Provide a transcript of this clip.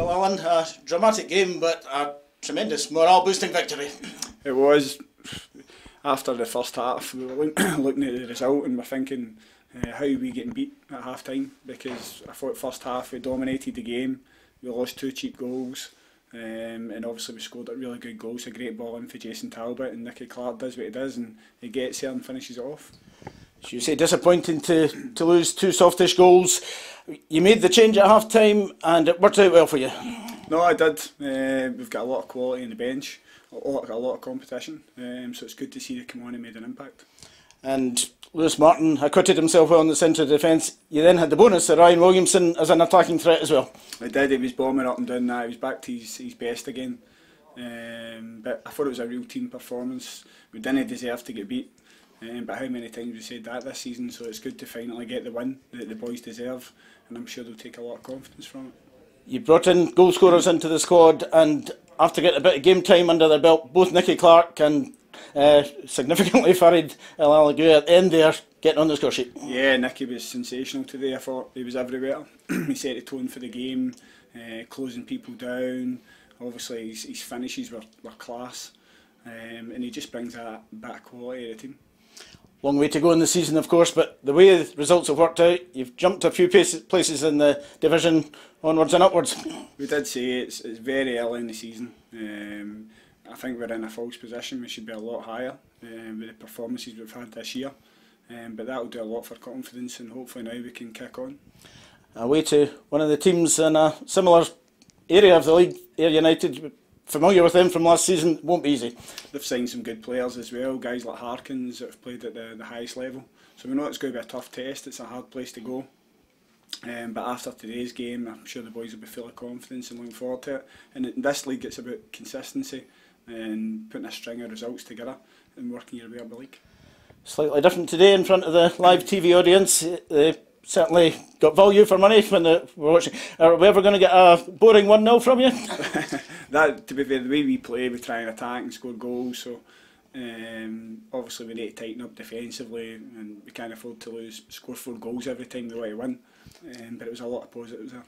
Well, Allan, a dramatic game, but a tremendous morale boosting victory. It was. After the first half, we were looking at the result and we're thinking, uh, how are we getting beat at half time? Because I thought first half we dominated the game, we lost two cheap goals, um, and obviously we scored a really good goal. It's a great ball in for Jason Talbot, and Nicky Clark does what he does, and he gets there and finishes it off. As you say, disappointing to, to lose two softish goals. You made the change at half time and it worked out well for you. No, I did. Uh, we've got a lot of quality in the bench, a lot, a lot of competition, um, so it's good to see they come on and made an impact. And Lewis Martin acquitted himself well in the centre of defence. You then had the bonus of Ryan Williamson as an attacking threat as well. I did, he was bombing up and down that, he was back to his, his best again. Um, but I thought it was a real team performance. We didn't deserve to get beat. Um, but how many times we said that this season, so it's good to finally get the win that the boys deserve, and I'm sure they'll take a lot of confidence from it. You brought in goal scorers into the squad, and after getting a bit of game time under their belt, both Nicky Clark and uh, significantly Faissal El Bakhtaoui at the end there, getting on the score sheet. Yeah, Nicky was sensational today. I thought he was everywhere. he set the tone for the game, uh, closing people down. Obviously, his, his finishes were, were class, um, and he just brings that back quality to the team. Long way to go in the season, of course, but the way the results have worked out, you've jumped a few places in the division onwards and upwards. We did say it's, it's very early in the season. Um, I think we're in a false position. We should be a lot higher um, with the performances we've had this year. Um, but that will do a lot for confidence, and hopefully now we can kick on. Away to one of the teams in a similar area of the league, Ayr United, familiar with them from last season, won't be easy. They've signed some good players as well, guys like Harkins that have played at the, the highest level. So we know it's going to be a tough test, it's a hard place to go. Um, but after today's game, I'm sure the boys will be full of confidence and looking forward to it. And in this league, it's about consistency and putting a string of results together and working your way up the league. Slightly different today in front of the live TV audience. They certainly got value for money when they were watching. Are we ever going to get a boring 1 0 from you? that to be fair, the way we play, we try and attack and score goals. So um, obviously we need to tighten up defensively, and we can't afford to lose score four goals every time we want to win. Um, but it was a lot of positives there.